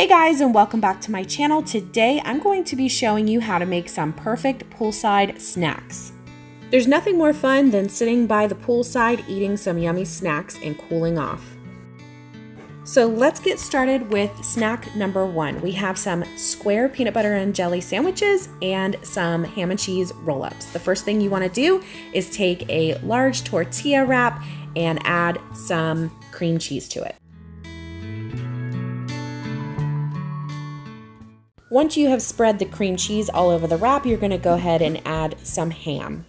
Hey guys and welcome back to my channel. Today I'm going to be showing you how to make some perfect poolside snacks. There's nothing more fun than sitting by the poolside eating some yummy snacks and cooling off. So let's get started with snack number one. We have some square peanut butter and jelly sandwiches and some ham and cheese roll-ups. The first thing you wanna do is take a large tortilla wrap and add some cream cheese to it. Once you have spread the cream cheese all over the wrap, you're going to go ahead and add some ham.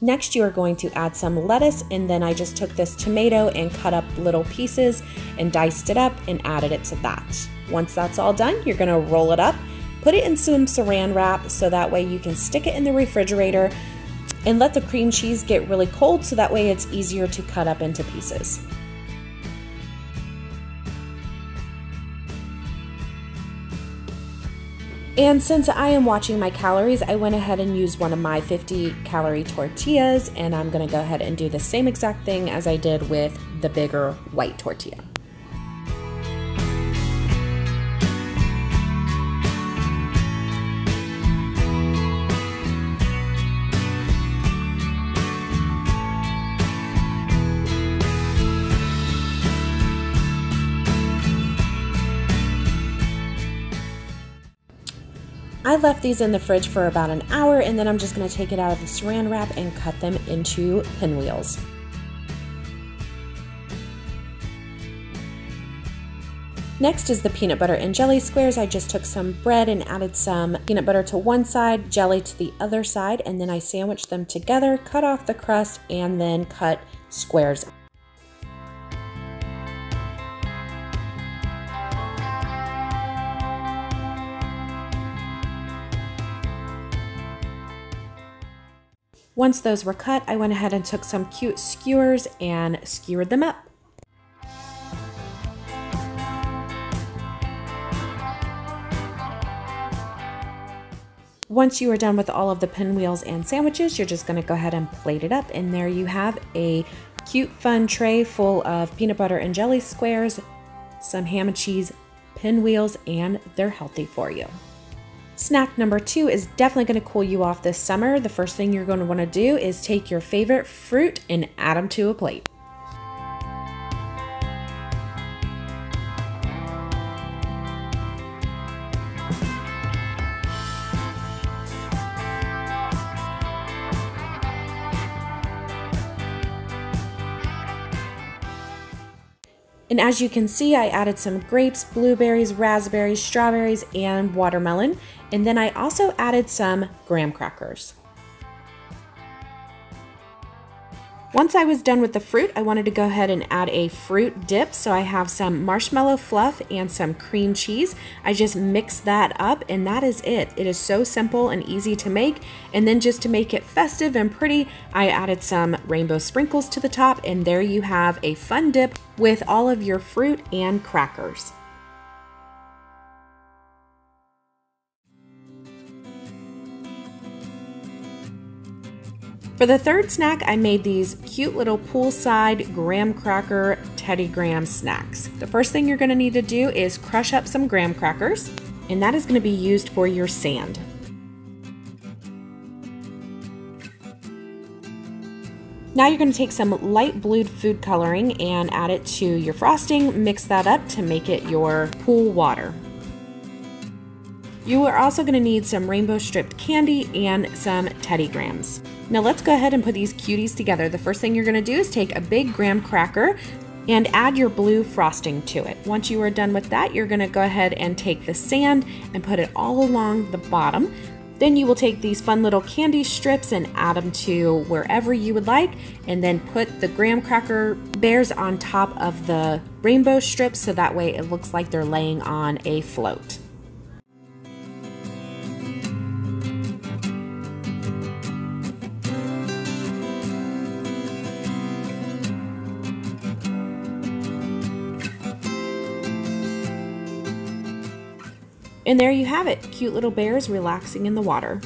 Next, you are going to add some lettuce, and then I just took this tomato and cut up little pieces and diced it up and added it to that. Once that's all done, you're gonna roll it up, put it in some saran wrap so that way you can stick it in the refrigerator and let the cream cheese get really cold so that way it's easier to cut up into pieces. And since I am watching my calories, I went ahead and used one of my 50 calorie tortillas and I'm gonna go ahead and do the same exact thing as I did with the bigger white tortilla. I left these in the fridge for about an hour and then I'm just going to take it out of the saran wrap and cut them into pinwheels. Next is the peanut butter and jelly squares. I just took some bread and added some peanut butter to one side, jelly to the other side, and then I sandwiched them together, cut off the crust, and then cut squares Once those were cut, I went ahead and took some cute skewers and skewered them up. Once you are done with all of the pinwheels and sandwiches, you're just gonna go ahead and plate it up. And there you have a cute, fun tray full of peanut butter and jelly squares, some ham and cheese pinwheels, and they're healthy for you. Snack number two is definitely going to cool you off this summer. The first thing you're going to want to do is take your favorite fruit and add them to a plate. And as you can see, I added some grapes, blueberries, raspberries, strawberries, and watermelon. And then I also added some graham crackers. Once I was done with the fruit, I wanted to go ahead and add a fruit dip. So I have some marshmallow fluff and some cream cheese. I just mix that up and that is it. It is so simple and easy to make. And then just to make it festive and pretty, I added some rainbow sprinkles to the top and there you have a fun dip with all of your fruit and crackers. For the third snack, I made these cute little poolside graham cracker Teddy Graham snacks. The first thing you're gonna need to do is crush up some graham crackers, and that is gonna be used for your sand. Now you're going to take some light blued food coloring and add it to your frosting, mix that up to make it your pool water. You are also going to need some rainbow stripped candy and some Teddy Grahams. Now let's go ahead and put these cuties together. The first thing you're going to do is take a big graham cracker and add your blue frosting to it. Once you are done with that, you're going to go ahead and take the sand and put it all along the bottom. Then you will take these fun little candy strips and add them to wherever you would like, and then put the graham cracker bears on top of the rainbow strips so that way it looks like they're laying on a float. And there you have it, cute little bears relaxing in the water.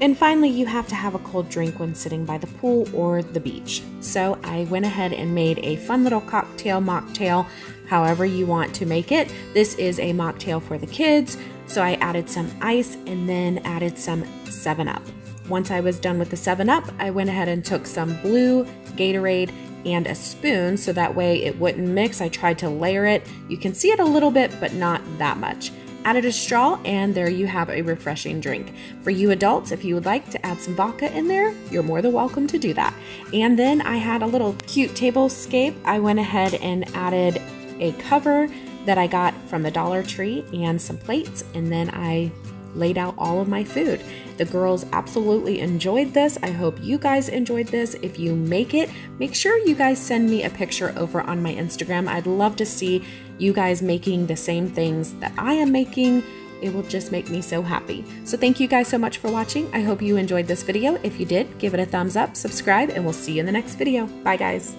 And finally, you have to have a cold drink when sitting by the pool or the beach. So I went ahead and made a fun little cocktail mocktail, however you want to make it. This is a mocktail for the kids, so I added some ice and then added some 7-Up. Once I was done with the 7-Up, I went ahead and took some blue Gatorade and a spoon so that way it wouldn't mix. I tried to layer it. You can see it a little bit, but not that much added a straw, and there you have a refreshing drink. For you adults, if you would like to add some vodka in there, you're more than welcome to do that. And then I had a little cute tablescape. I went ahead and added a cover that I got from the Dollar Tree and some plates, and then I laid out all of my food. The girls absolutely enjoyed this. I hope you guys enjoyed this. If you make it, make sure you guys send me a picture over on my Instagram. I'd love to see you guys making the same things that I am making. It will just make me so happy. So thank you guys so much for watching. I hope you enjoyed this video. If you did, give it a thumbs up, subscribe, and we'll see you in the next video. Bye guys.